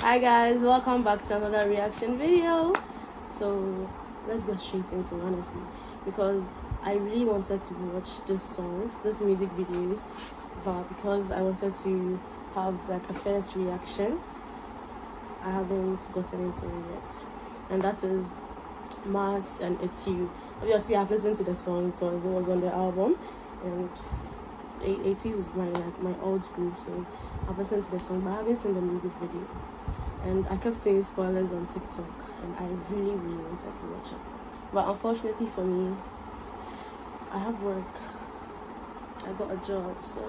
hi guys. Welcome back to another reaction video. So let's get straight into honestly because i really wanted to watch these songs these music videos but because i wanted to have like a first reaction i haven't gotten into it yet. And that is MATZ and it's you. Obviously i've listened to the song because it was on the album and ATEEZ is my like my old group so i've listened to the song but i haven't seen the music video and i kept seeing spoilers on tiktok and i really really wanted to watch it. But unfortunately for me i have work. I got a job so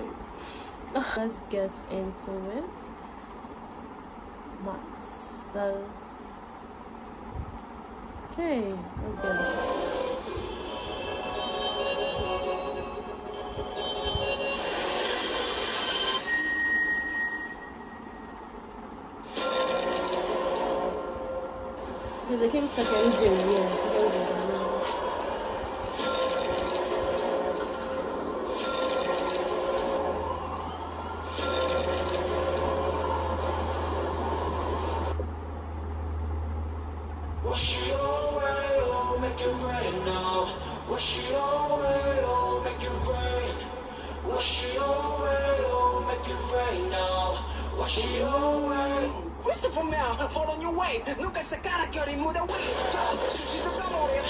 let's get into it. Does. Okay let's go It came second June, yeah, second June. Wash it away, oh, make it rain now. Wash it away, oh, make it rain. Wash it away, oh, make it rain now. Wash it away. Whistle from now, follow your way. 누가 색깔결이 무대 위. 야, 숨쉬도 까먹어. 야,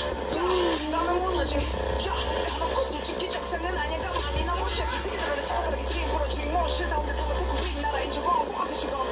나는 못하지. 야, 까먹고 솔직히 적상은 아니야. 가만히 너무 싫지. 세계들을 쳐버리기 힘으로 주인공 시사운데 타면 듣고 위 나라 인정하고 앞에 시간 브레 위 미치 좀 시간이 있으면 인정을 잘지. Wait, wait, I'm a diesel allergy. I'm a yeah, yeah, 너는 스테이크나 시너지. 반응이 터질 듯, 입을 쭉 돌리고. 뒤따라가는 중, 원래 조통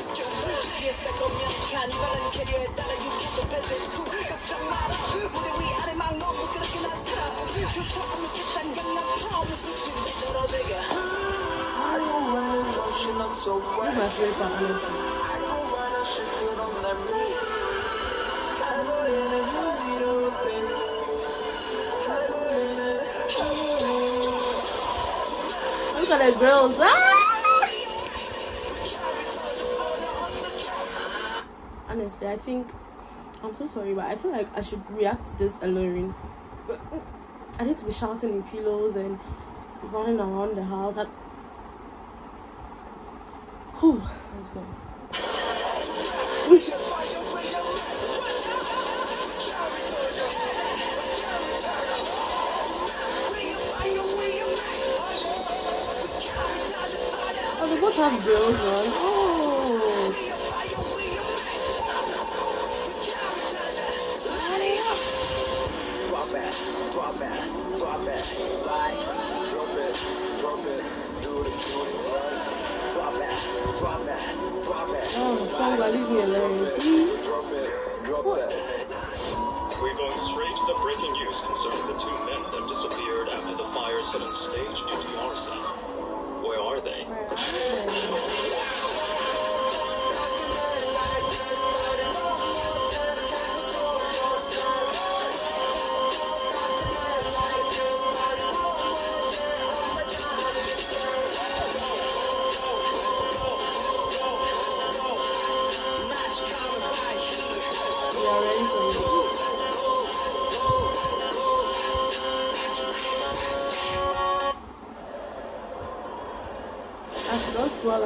해결을 하지 일십중. GPS 내 거면 카니발은 캐리어에 따라 you can the best it too. 걱정 마라, 무대 위 아래 막 너무 그렇게 난 살아. 주차 없는 세장 강남 파없는 수치 떨어지게. 알고 있는 정신없어 That's my favorite part, honestly. 알고 있는 시끄러운 내 미. 알고 있는 문제로 돼. 알고 있는, 알고 있는. Look at the girls. Ah! Honestly, I think I'm so sorry, but I feel like I should react to this alone. I need to be shouting in pillows and running around the house. I... Whew, let's go. Oh, they both have girls on. Oh, leave me alone. Drop drop it. We're going straight to the breaking news concerning the two men that disappeared after the fire set on stage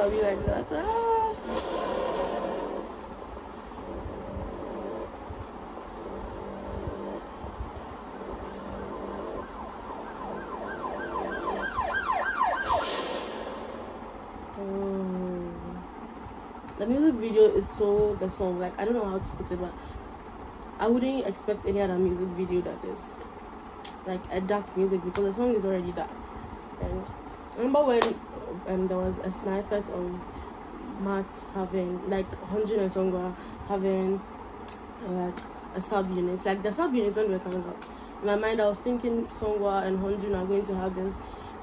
I'll be like that. Ah. The music video is so the song like I don't know how to put it, but I wouldn't expect any other music video that is like a dark music because the song is already dark. And remember when um, there was a snippet of Matt having like Hongjoong and Seonghwa having like a sub unit, like the sub units when they were coming up. In my mind, I was thinking Seonghwa and Hongjoong are going to have this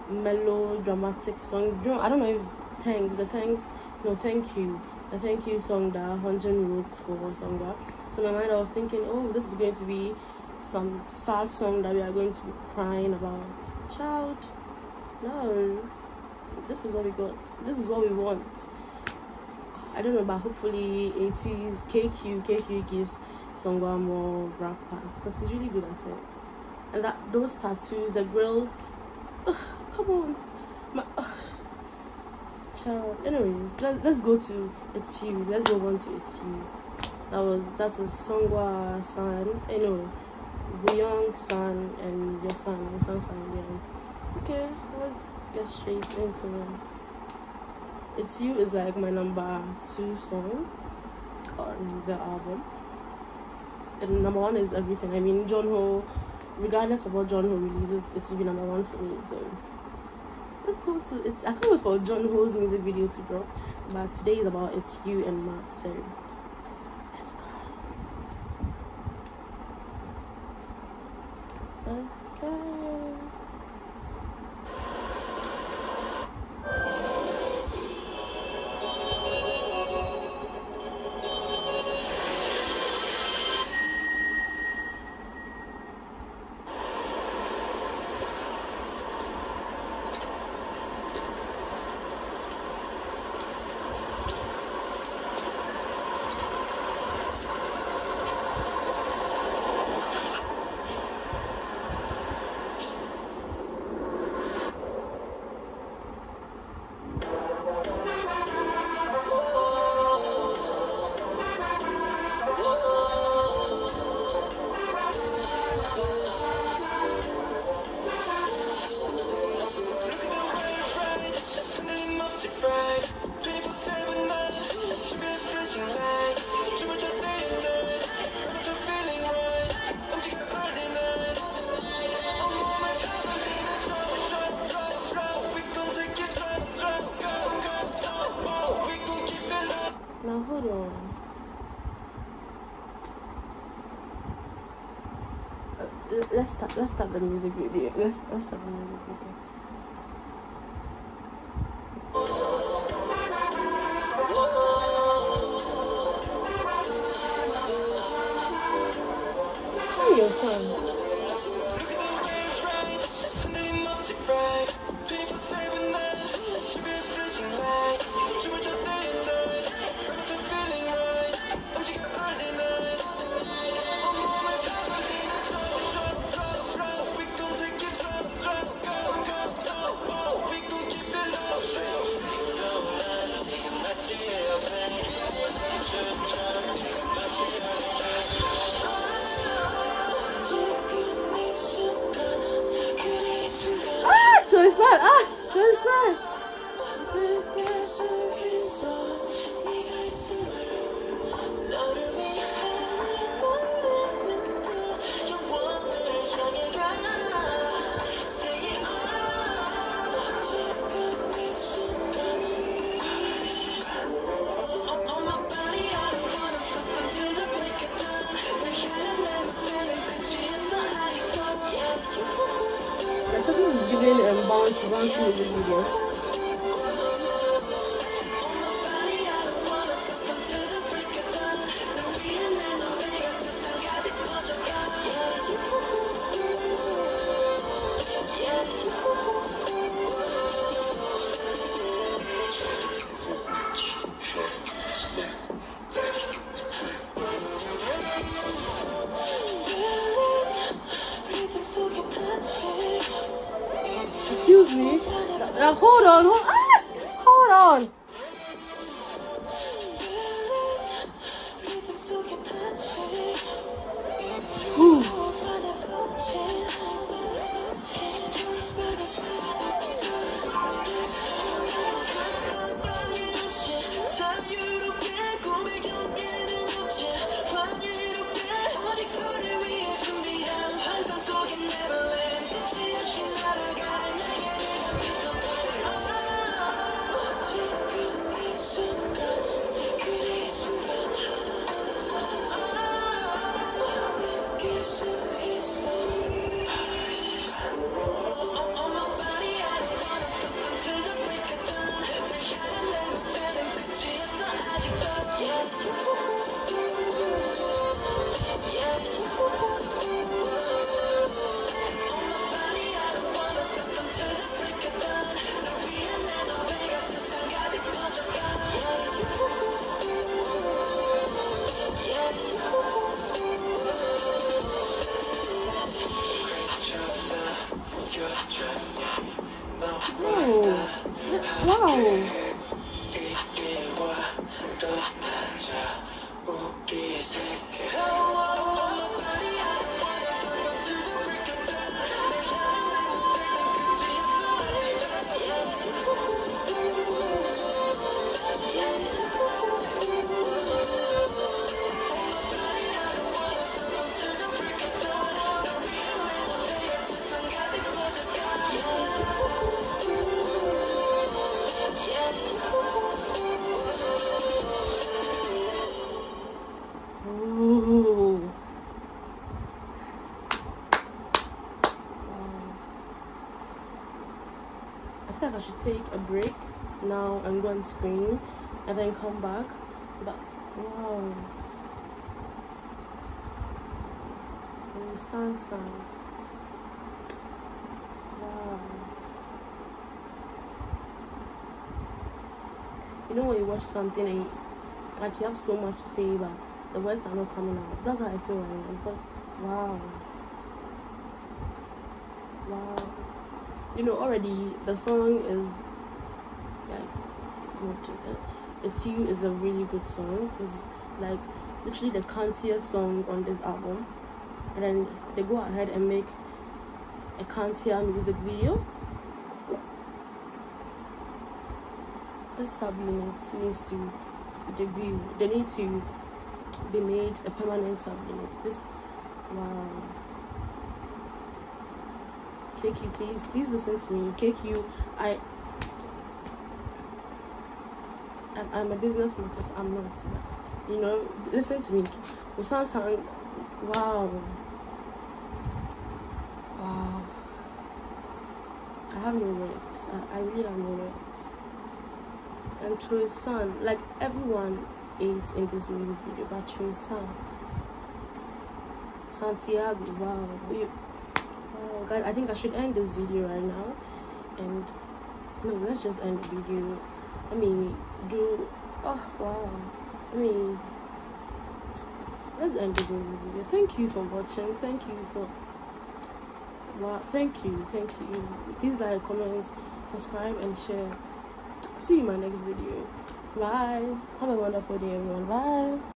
melodramatic song. You know, I don't know if thanks the thanks no thank you the thank you song that Hongjoong wrote for Seonghwa. So in my mind, I was thinking, oh, this is going to be some sad song that we are going to be crying about. Child, no, this is what we got. This is what we want. I don't know, but hopefully it is KQ KQ gives Seonghwa more rap parts because he's really good at it. And that those tattoos, the grills, ugh, come on, my, child. Anyways, let's let's go to It's You. Let's go on to It's You. That was that's a Seonghwa son. Eh, I know, Young son and your son, your son's son. Yeah. Okay, let's get straight into it. It's You is like my number two song on the album. And number one is everything. I mean, Jongho, regardless of what Jongho releases, it will be number one for me. So let's go to it's. I can't wait for Jongho's music video to drop. But today is about It's You and MATZ. So let's go. Let's go. Let's start the music video. Let's let's start the music video. Excuse me. Now hold on, hold, ah, hold on. Whoa. Break now and go and scream and then come back. But wow. Oh, sang. Wow. You know when you watch something and you, like you have so much to say but the words are not coming out. That's how I feel right now because wow. Wow. You know already the song is good. It's You is a really good song. It's like literally the countryest song on this album. And then they go ahead and make a Kantia music video. This sub unit needs to debut. They need to be made a permanent sub unit. This wow. KQ, please, please listen to me. KQ, I I'm, a business marketer. I'm not. You know, listen to me. Usan sang, wow. Wow. I have no words. I, I really have no words. And Choi San, like everyone ate in this music video, but Choi San, Santiago, wow. You, wow, guys, I think I should end this video right now. And no, let's just end the video. I me do. Oh wow. Let me. Let's end this video. Thank you for watching. Thank you for. Wow. Thank you. Thank you. Please like, comment, subscribe, and share. See you in my next video. Bye. Have a wonderful day, everyone. Bye.